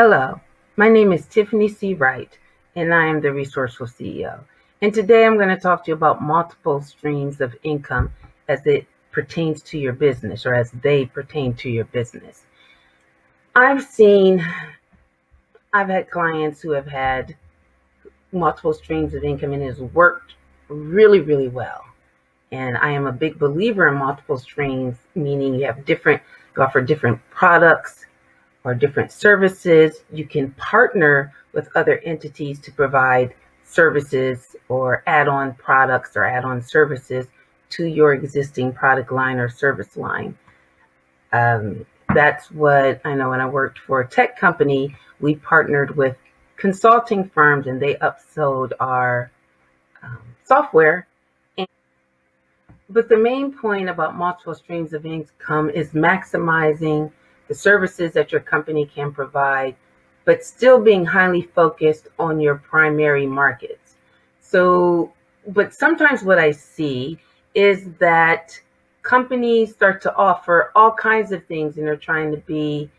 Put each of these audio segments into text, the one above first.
Hello, my name is Tiffany C. Wright, and I am the Resourceful CEO. And today I'm going to talk to you about multiple streams of income as it pertains to your business or as they pertain to your business. I've seen, I've had clients who have had multiple streams of income and has worked really, really well. And I am a big believer in multiple streams, meaning you have different, you offer different products or different services. You can partner with other entities to provide services or add on products or add on services to your existing product line or service line. Um, that's what I know when I worked for a tech company, we partnered with consulting firms and they upsold our um, software. And, but the main point about multiple streams of income is maximizing the services that your company can provide, but still being highly focused on your primary markets. So, but sometimes what I see is that companies start to offer all kinds of things and they're trying to be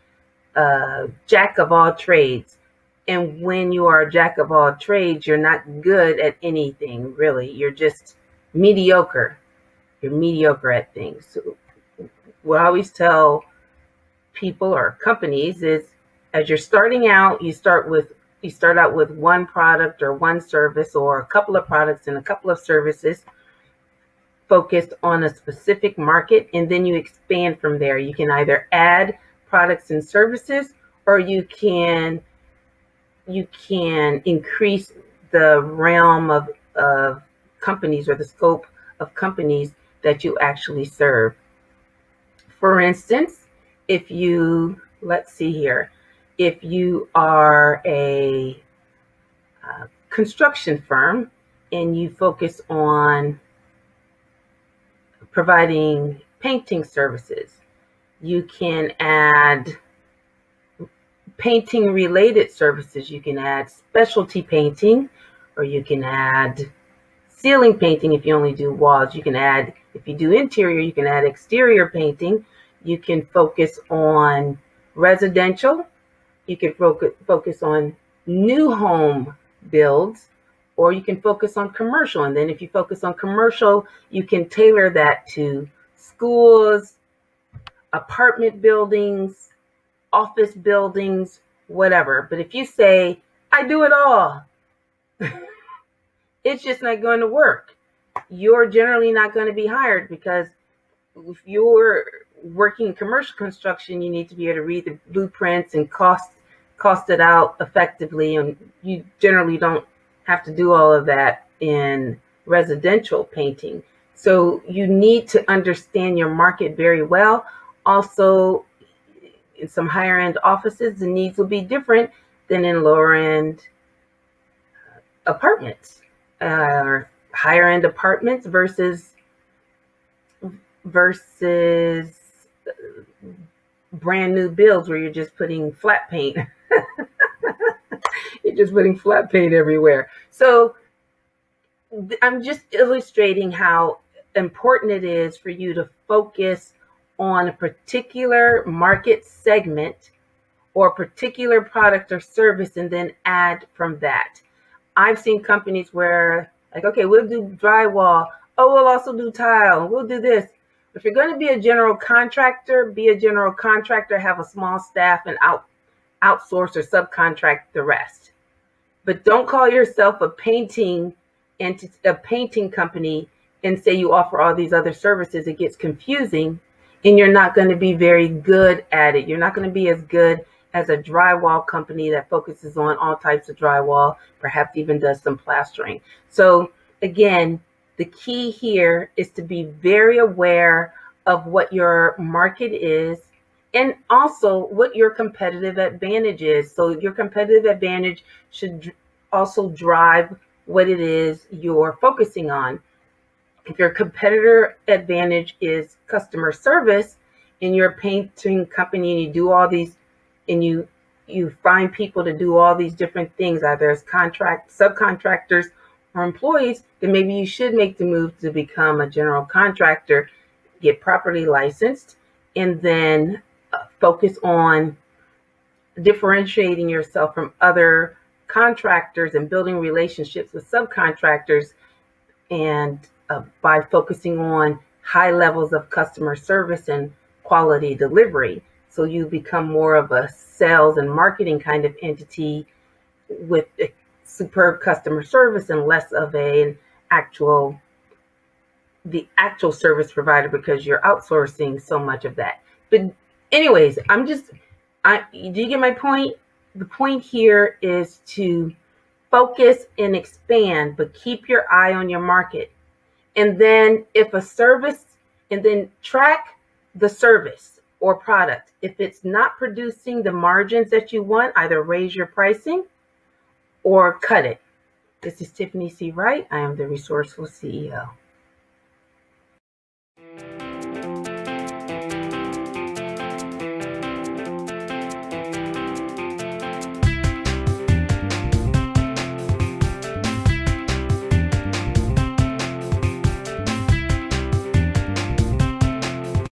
a jack of all trades. And when you are a jack of all trades, you're not good at anything, really. You're just mediocre. You're mediocre at things. So what I always tell people or companies is as you're starting out, you start with you start out with one product or one service or a couple of products and a couple of services focused on a specific market and then you expand from there. You can either add products and services or you can you can increase the realm of, of companies or the scope of companies that you actually serve. For instance, if you, let's see here, if you are a uh, construction firm and you focus on providing painting services, you can add painting related services. You can add specialty painting or you can add ceiling painting if you only do walls. You can add, if you do interior, you can add exterior painting you can focus on residential. You can focus on new home builds, or you can focus on commercial. And then if you focus on commercial, you can tailor that to schools, apartment buildings, office buildings, whatever. But if you say, I do it all, it's just not going to work. You're generally not going to be hired because if you're working in commercial construction, you need to be able to read the blueprints and cost cost it out effectively. And you generally don't have to do all of that in residential painting. So you need to understand your market very well. Also, in some higher end offices, the needs will be different than in lower end apartments. Uh, higher end apartments versus versus brand new builds where you're just putting flat paint. you're just putting flat paint everywhere. So I'm just illustrating how important it is for you to focus on a particular market segment or particular product or service and then add from that. I've seen companies where like, okay, we'll do drywall. Oh, we'll also do tile. We'll do this. If you're going to be a general contractor, be a general contractor, have a small staff, and out outsource or subcontract the rest. But don't call yourself a painting and a painting company and say you offer all these other services. It gets confusing, and you're not going to be very good at it. You're not going to be as good as a drywall company that focuses on all types of drywall, perhaps even does some plastering. So again, the key here is to be very aware of what your market is and also what your competitive advantage is. So, your competitive advantage should also drive what it is you're focusing on. If your competitor advantage is customer service and you're a painting company and you do all these and you you find people to do all these different things either as contract subcontractors or employees, then maybe you should make the move to become a general contractor, get properly licensed, and then uh, focus on differentiating yourself from other contractors and building relationships with subcontractors and uh, by focusing on high levels of customer service and quality delivery. So you become more of a sales and marketing kind of entity with superb customer service and less of a, an actual the actual service provider because you're outsourcing so much of that. But anyways, I'm just I do you get my point? The point here is to focus and expand, but keep your eye on your market. And then if a service and then track the service or product. If it's not producing the margins that you want, either raise your pricing or cut it. This is Tiffany C. Wright. I am the Resourceful CEO.